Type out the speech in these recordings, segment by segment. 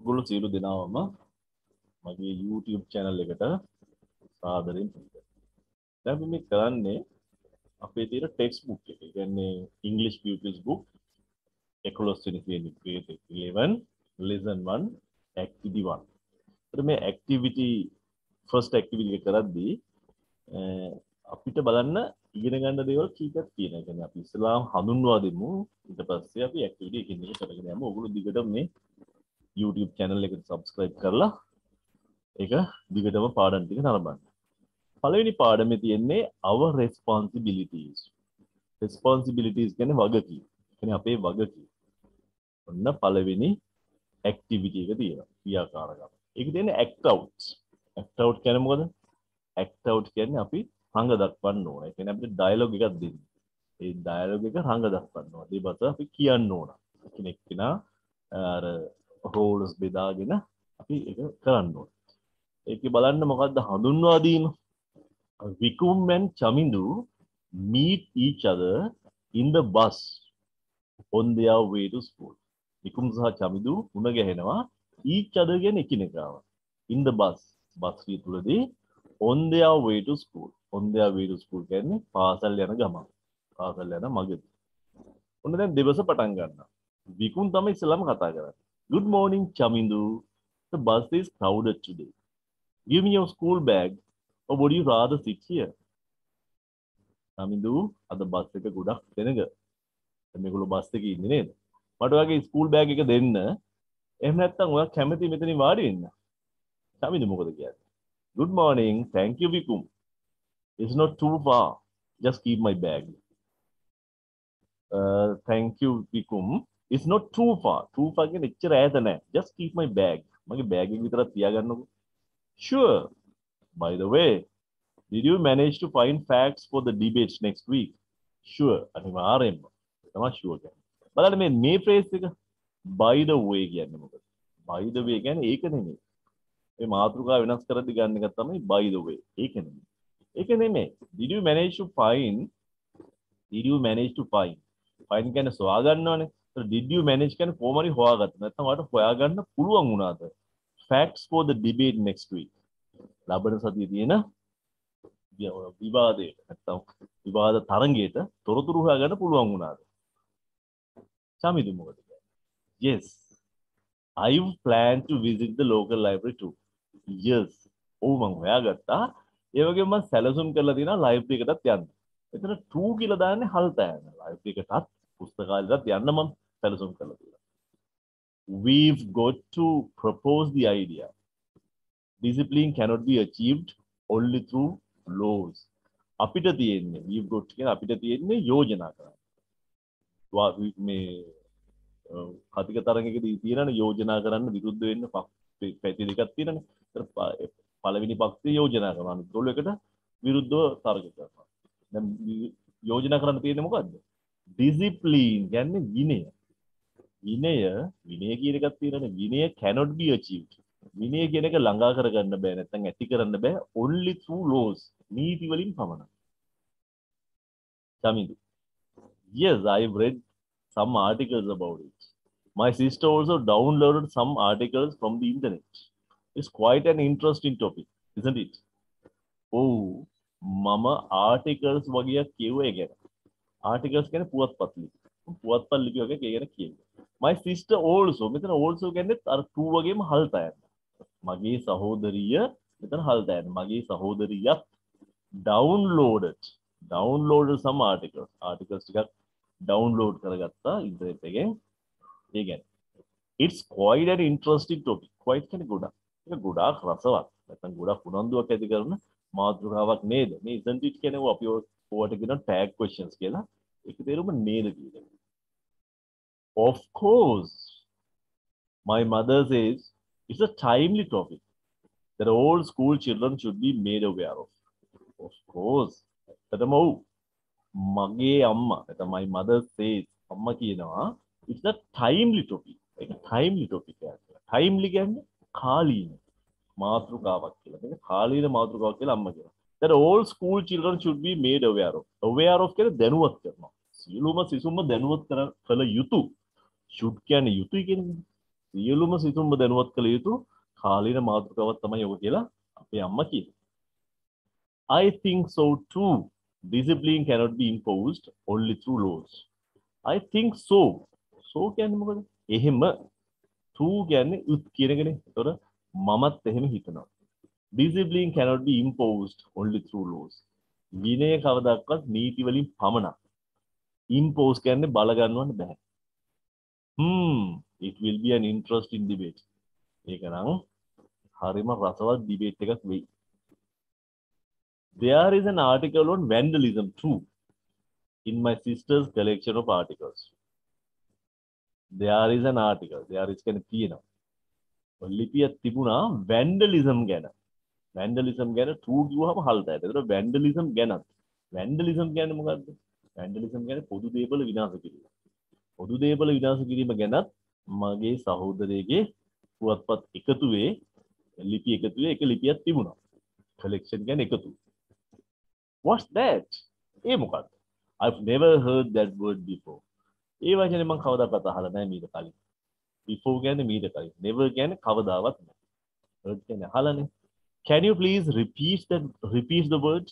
ඔගොල්ලෝ සියලු දෙනාම මගේ YouTube channel එකට සාදරයෙන් පිළිගන්නවා. දැන් අපි මේ කරන්නේ අපේ තියෙන ටෙක්ස්ට් බුක් එක. ඒ කියන්නේ English Pupils book 11 වෙනි තියෙන grade 11 lesson 1 activity 1. ඒත් මේ activity first activity එක කරද්දී අපිට බලන්න ඉගෙන ගන්න දේවල් කීපයක් තියෙනවා. ඒ කියන්නේ අපි ඉස්ලාම් හඳුන්වා දෙමු. ඊට පස්සේ අපි activity එකින් එක කරගෙන යමු. ඔයගොල්ලෝ දිගටම මේ YouTube channel එකට subscribe කරලා ඒක දිගටම පාඩම් ටික නරඹන්න. පළවෙනි පාඩමේ තියෙන්නේ our responsibilities. responsibilities කියන්නේ වගකීම්. කියන්නේ අපේ වගකීම්. ඔන්න පළවෙනි activity එක තියෙනවා. ක්‍රියාකාරකම්. ඒක තියෙන්නේ act out. act out කියන්නේ මොකද? act out කියන්නේ අපි රඟ දක්වන්න ඕන. ඒ කියන්නේ අපිට dialogue එකක් දෙන්න. ඒ dialogue එක රඟ දක්වන්න ඕන. ඒ බත අපි කියන්න ඕන. කෙනෙක් කෙනා අර රෝල්ස් බෙදාගෙන අපි ඒක කරන්න ඕන. ඒකේ බලන්න මොකද්ද හඳුන්වා දීම. Vikum and Chamindu meet each other in the bus on their way to school. විකුම් සහ චමිදු මුණ ගැහෙනවා each other කියන එකිනෙකාව. in the bus බස් රිය තුලදී on their way to school. on their way to school කියන්නේ පාසල් යන ගමන්. පාසල් යන මගදී. ඔන්න දැන් දෙබස පටන් ගන්නවා. විකුම් තමයි ඉස්සෙල්ලාම කතා කරන්නේ. Good morning Chamindu. The bus is crowded today. Give me your school bag or would you rather sit here? Chamindu අද බස් එක ගොඩක් දෙනක. මේගොල්ලෝ බස් එකේ ඉන්නේ නේද? මට ඔයාගේ ස්කූල් බෑග් එක දෙන්න. එහෙම නැත්නම් ඔයා කැමති මෙතනින් වාඩි වෙන්න. Chamindu මොකද කියන්නේ? Good morning. Thank you Vikum. It's not too far. Just keep my bag. Uh, thank you Vikum. It's not too far. Too far කියන්නේ එච්චර ඈත නෑ. Just keep my bag. මගේ බෑග් එක විතරක් තියාගන්නකෝ. Sure. By the way, did you manage to find facts for the debates next week? Sure. අනිවාර්යෙන්ම. තමයි sure කියන්නේ. බලන්න මේ මේ phrase එක by the way කියන්නේ මොකද? by the way කියන්නේ ඒක නෙමෙයි. මේ මාතෘකාව වෙනස් කරද්දි ගන්න එක තමයි by the way. ඒක නෙමෙයි. ඒක නෙමෙයි. Did you manage to find Did you manage to find? Find කියන්නේ සොයා ගන්නවනේ. did you manage කියන්නේ කොහොම හරි හොයාගත්ත නැත්නම් ඔයාලට හොයාගන්න පුළුවන් වුණාද facts for the debate next week. ලබන සතියේ තියෙන විවාදයට නැත්නම් විවාද තරංගයට තොරතුරු හොයාගන්න පුළුවන් වුණාද සමිදු මොකද yes. I've planned to visit the local library too. Yes. ඔව් මම හොයාගත්තා ඒ වගේම මම සැලසුම් කරලා තියෙනවා ලයිබ්‍රරි එකටත් යන්න එතන 2 කියලා දාන්නේ හල්තෑන ලයිබ්‍රරි එකටත් පුස්තකාලයටත් යන්න මම සැලසුම් කරලා තියෙනවා. We've got to propose the idea. Discipline cannot be achieved only through laws. අපිට තියෙන්නේ we've got කියන අපිට තියෙන්නේ යෝජනා කරන්න. මේ කතික තරඟකදී තියෙනනේ යෝජනා කරන්න විරුද්ධ වෙන්න පැති දෙකක් තියෙනනේ. පළවෙනි පක්ෂය යෝජනා කරනවා. අනිත් එකට විරුද්ධව තර්ක කරනවා. දැන් යෝජනා කරන්න තියෙන්නේ මොකද්ද? ඩිසිප්ලීන් කියන්නේ විනය. විනය විනය කියන එකක් තියෙනනේ විනය cannot be achieved. විනය කියන එක ළඟා කරගන්න බෑ නැත්නම් ඇති කරන්න බෑ only through laws. නීති වලින් පමණයි. Chamindu. Yes, I've read some articles about it. My sister also downloaded some articles from the internet. It's quite an interesting topic, isn't it? Oh, මම ආටිකල්ස් වගේ කියුව එක ගැන ආටිකල්ස් ගැන පුවත්පත් ලිපි. පුවත්පත් ලිපි වගේ කියන කියුවා my sister also මෙතන also කියන්නේ අර 2 වගේම හල්තයන් මගේ සහෝදරිය මෙතන හල්තයන් මගේ සහෝදරියත් downloaded downloaded some articles. Articles ටිකක් download කරගත්තා ඉන්ටර්නෙට් එකෙන්. ඒ කියන්නේ it's quite an interesting topic. Quite කියන්නේ ගොඩක්. ඒක ගොඩාක් රසවත්. නැත්නම් ගොඩක් උනන්දුවක් ඇති කරන මාතෘකාවක් නේද? මේ isn't it කියන්නේ අපි ඔයාලට කියන tag questions කියලා ඒක තේරුම නේද කියන්නේ of course my mother says it's a timely topic that all school children should be made aware of. Of course ඇත්තටම ඔව්. මගේ අම්මා නැත්නම් my mother says අම්මා කියනවා it's a timely topic. ඒක timely topic එකක් timely කියන්නේ කාලීන මාතෘකාවක් කියලා. මේක කාලීන මාතෘකාවක් කියලා අම්මා කියනවා. That all school children should be made aware of. aware of කියන්නේ දැනුවත් කරනවා. සියලුම සිසුන්ම දැනුවත් කළ යුතු. should කියන්නේ යුතුයි කියන්නේ. සියලුම සිතුම්ම දැනුවත් කළ යුතු කාලීන මාතෘකාවක් තමයි ඔක කියලා අපේ අම්මා කියනවා. I think so too. Discipline cannot be imposed only through laws. I think so. So කියන්නේ මොකද? එහෙම to කියන්නේ උත් කියන එකනේ. ඒතොර මමත් එහෙම හිතනවා. Discipline cannot be imposed only through laws. විනය කවදාවත් නීති වලින් පමණක් impose කියන්නේ බල ගන්නවන්න බෑ. Hmm, it will be an interesting debate. ඒක නම් හරිම රසවත් ඩිබේට් එකක් වෙයි. There is an article on vandalism too in my sister's collection of articles. There is an article. There is කියන තියෙනවා. ලිපියක් තිබුණා vandalism ගැන. Vandalism ගැන true කිව්වහම හල්තයි. ඒතර vandalism ගැනත්. vandalism කියන්නේ මොකද්ද? vandalism කියන්නේ පොදු දේපල විනාශ කිරීම. පොදු දේපල විනාශ කිරීම ගැනත් මගේ සහෝදරයගේ පුවත්පත් එකතුවේ ලිපි එකතුවේ එක ලිපියක් තිබුණා. collection ගැන එකතු. What's that? ඒ මොකක්ද? I've never heard that word before. ඒ වචනේ මම කවදාවත් අහලා නැහැ මීට කලින්. before කියන්නේ මීට කලින්. never කියන්නේ කවදාවත් නැහැ. heard කියන්නේ අහලානේ. Can you please repeat that repeat the word?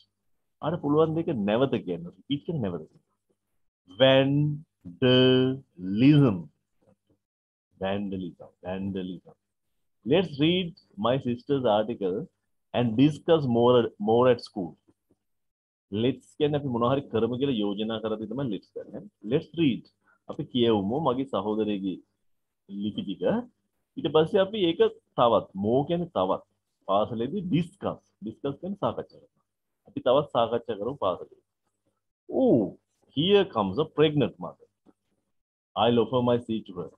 අර පුළුවන් දෙක නැවත කියන්න. repeat කියන්නේ නැවත කියන්න. vandalism. Vandalism. Vandalism. Let's read my sister's article and discuss more more at school. let's කියන්නේ අපි මොනවා හරි කරමු කියලා යෝජනා කරද්දී තමයි let's කරන්නේ. let's read. අපි කියවමු මගේ සහෝදරයෙගේ ලිපි ටික. ඊට පස්සේ අපි ඒක තවත් more කියන්නේ තවත් පාසලේදී discuss. discuss කියන්නේ සාකච්ඡා කරනවා. අපි තවත් සාකච්ඡා කරමු පාසලේ. Oh, here comes a pregnant mother. I'll offer my seat to her.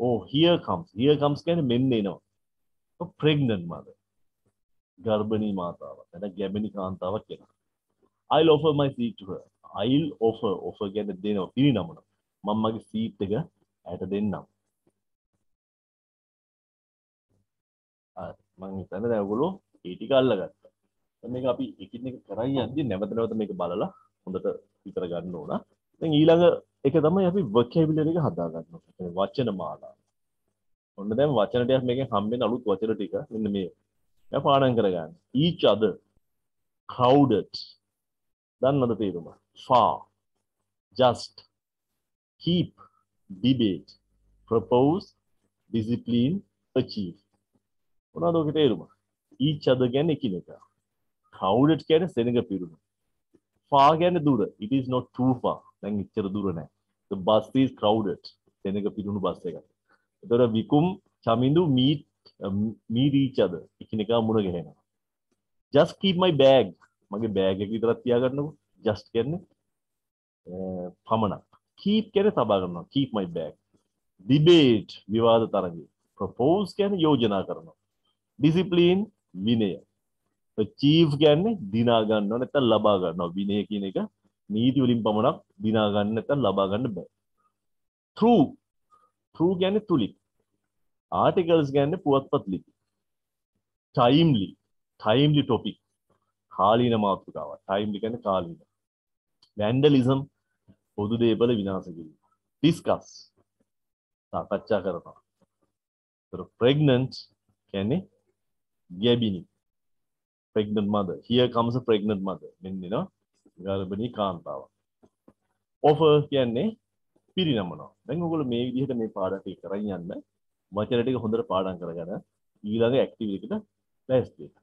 Oh, here comes. Here comes කියන්නේ මෙන්න එනවා. A pregnant mother. ගර්භණී මාතාවක්. නැත්නම් ගැබණි කාන්තාවක් කෙනා. I'll offer my seat to her. I'll offer offer කියන්නේ දෙනවා පිරිනමන. මම මගේ සීට් එක ඇයට දෙන්නම්. මං හිතන්නේ දැන් ඔයගොල්ලෝ ඒ ටික අල්ලගත්තා. දැන් මේක අපි එකින් එක කරන් යද්දී නැවත නැවත මේක බලලා හොඳට විතර ගන්න ඕන. දැන් ඊළඟ එක තමයි අපි vocabulary එක හදා ගන්න ඕනේ. වචන මාලාව. ඔන්න දැන් වචන ටිකක් මේකෙන් හම්බෙන අලුත් වචන ටික මෙන්න මේ. දැන් පාඩම් කරගන්න. each other crowded දන්නද තේරුම? far just keep debate propose discipline achieve මොනවද ඔකේ තේරුම? each other කියන්නේ එකිනෙක. crowded කියන්නේ සෙනඟ පිරුණු. far කියන්නේ දුර. it is not too far. දැන් ඉච්චර දුර නෑ. the bus is crowded. සෙනඟ පිරුණු බස් එකක්. එතකොට විකුම් චමින්දු meet um, meet each other. එකිනෙකා මුණ ගැහෙනවා. just keep my bag. මගේ බෑග් එක විතරක් තියාගන්නකො. just කියන්නේ uh, පමණක්. keep කියන්නේ තබා ගන්නවා. keep my bag. debate විවාද තරගය. propose කියන්නේ යෝජනා කරනවා. Discipline විනය. achieve කියන්නේ දිනා ගන්නවා නැත්නම් ලබා ගන්නවා. විනය කියන එක නීති වලින් පමණක් දිනා ගන්න නැත්නම් ලබා ගන්න බෑ. true true කියන්නේ තුලින්. articles කියන්නේ පුවත්පත් ලිපි. timely timely topic කාලීන මාතෘකාවක්. timely කියන්නේ කාලීන. vandalism පොදු දේපල විනාශ කිරීම. discuss සාකච්ඡා කරනවා. ඒතර pregnant කියන්නේ ගැබිනි. pregnant mother. Here comes a pregnant mother. මෙන්න එනවා ගර්භණී කාන්තාවක්. offer කියන්නේ පිරිනමනවා. දැන් ඔයගොල්ලෝ මේ විදිහට මේ පාඩම් ටික කරන් යන්න වචන ටික හොඳට පාඩම් කරගෙන ඊළඟ ඇක්ටිවිටි එකට ලෑස්ති වෙන්න.